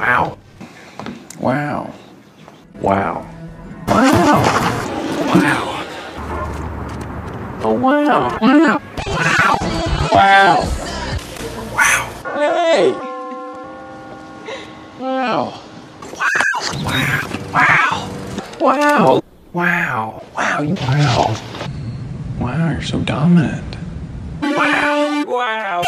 Wow. Wow. Wow. Wow. Wow. Oh, wow. Wow. Wow. Wow. Wow! Hey. Wow. Wow. Wow. Wow. Wow. Wow. Wow. Wow, you're so dominant. Wow. Wow.